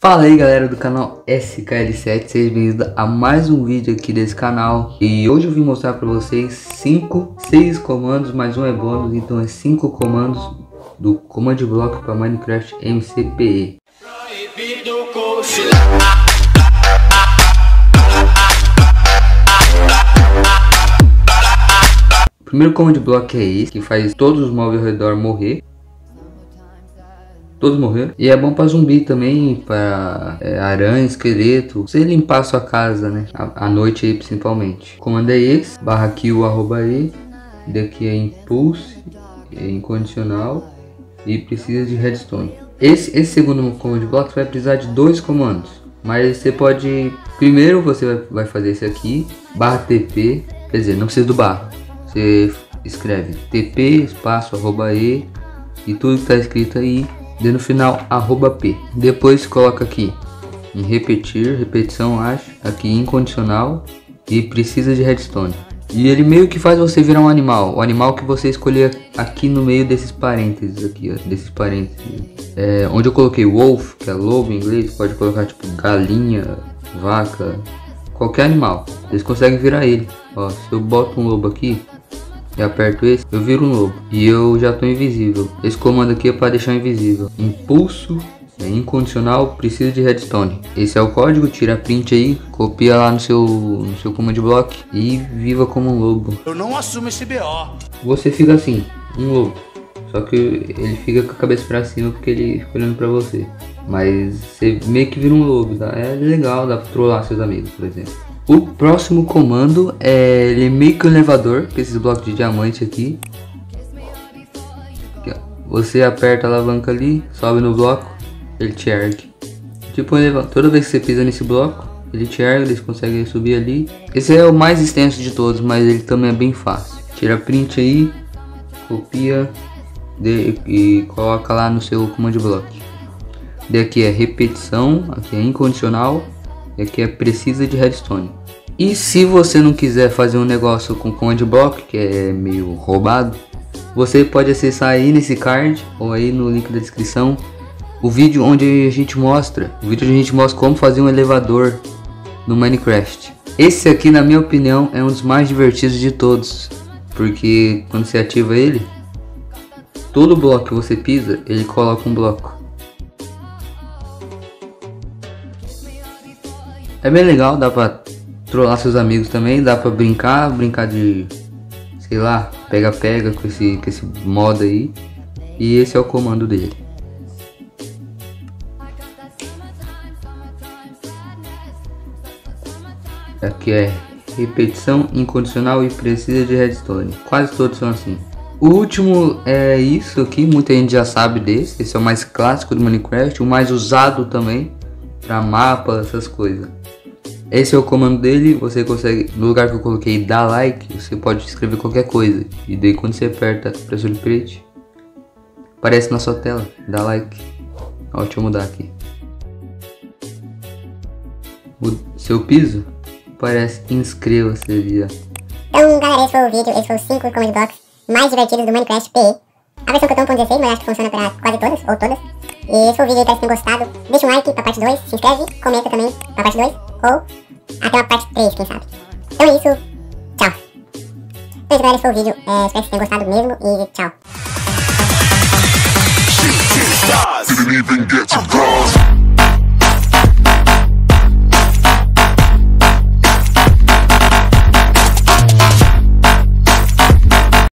Fala aí galera do canal SKL7, sejam bem-vindos a mais um vídeo aqui desse canal. E hoje eu vim mostrar para vocês 5, 6 comandos, mais um é bônus, então é 5 comandos do Command Block para Minecraft MCPE O primeiro Command Block é esse, que faz todos os móveis ao redor morrer Todos morreram. E é bom para zumbi também, para é, aranha, esqueleto. Você limpar a sua casa, né? À noite aí principalmente. O comando é esse, barra kill, arroba e. Daqui é impulse, é incondicional e precisa de redstone. Esse, esse segundo comando de bloco vai precisar de dois comandos. Mas você pode... Primeiro você vai, vai fazer esse aqui, barra tp, quer dizer, não precisa do barra. Você escreve tp, espaço, arroba e, e tudo que está escrito aí de no final arroba p. Depois coloca aqui em repetir, repetição acho, aqui incondicional e precisa de redstone. E ele meio que faz você virar um animal, o animal que você escolher aqui no meio desses parênteses aqui, ó, desses parênteses. É, onde eu coloquei wolf, que é lobo em inglês, pode colocar tipo galinha, vaca, qualquer animal. Eles conseguem virar ele. Ó, se eu boto um lobo aqui, e aperto esse, eu viro um lobo. E eu já tô invisível. Esse comando aqui é para deixar invisível. Impulso é incondicional, precisa de redstone. Esse é o código, tira print aí, copia lá no seu, no seu command block e viva como um lobo. Eu não assumo esse BO. Você fica assim, um lobo. Só que ele fica com a cabeça pra cima porque ele fica olhando pra você. Mas você meio que vira um lobo, tá? É legal, dá pra trollar seus amigos, por exemplo. O próximo comando é ele é meio que um elevador, com esses blocos de diamante aqui. aqui você aperta a alavanca ali, sobe no bloco, ele te ergue. Tipo um elevador. Toda vez que você pisa nesse bloco, ele te ergue, eles conseguem subir ali. Esse é o mais extenso de todos, mas ele também é bem fácil. Tira print aí, copia de, e coloca lá no seu command block. Daqui é repetição, aqui é incondicional e aqui é precisa de redstone. E se você não quiser fazer um negócio com command block, que é meio roubado, você pode acessar aí nesse card ou aí no link da descrição o vídeo onde a gente mostra, o vídeo onde a gente mostra como fazer um elevador no Minecraft. Esse aqui, na minha opinião, é um dos mais divertidos de todos, porque quando você ativa ele, todo bloco que você pisa, ele coloca um bloco. É bem legal, dá pra trollar seus amigos também, dá pra brincar, brincar de, sei lá, pega-pega com esse, com esse modo aí. E esse é o comando dele. Aqui é repetição incondicional e precisa de redstone. Quase todos são assim. O último é isso aqui, muita gente já sabe desse. Esse é o mais clássico do Minecraft, o mais usado também para mapa, essas coisas. Esse é o comando dele, você consegue, no lugar que eu coloquei dar like, você pode escrever qualquer coisa. E daí quando você aperta pressão de print, aparece na sua tela, dá like. Ó, deixa eu mudar aqui. O seu piso parece inscreva-se ali, Então galera, esse foi o vídeo, esse foi os 5 command blocks mais divertidos do Minecraft PE. A versão que eu tô 1.16, mas acho que funciona para quase todas, ou todas. E esse foi o vídeo espero que tenham gostado. Deixa um like pra parte 2, se inscreve, comenta também pra parte 2, ou até uma parte 3, quem sabe. Então é isso, tchau. Então galera, esse foi o vídeo, é, espero que tenham gostado mesmo e tchau.